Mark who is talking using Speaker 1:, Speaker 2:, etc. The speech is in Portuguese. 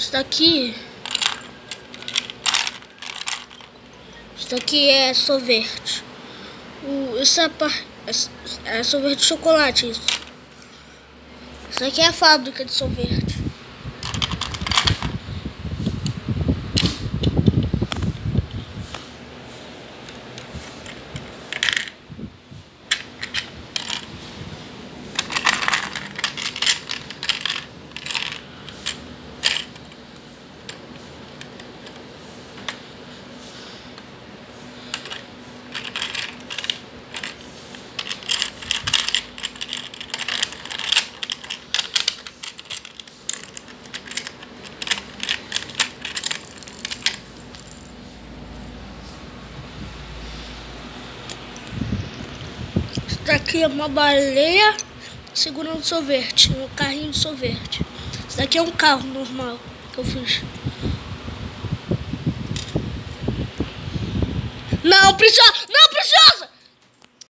Speaker 1: Isso daqui. Isso daqui é sorvete. O, essa parte. É, é sorvete de chocolate isso. Isso daqui é a fábrica de sorvete. Daqui é uma baleia segurando sorvete, um carrinho de sorvete. Isso daqui é um carro normal que eu fiz. Não, precisa